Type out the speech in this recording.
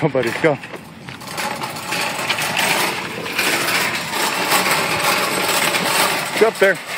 Go, buddy, go. Go up there.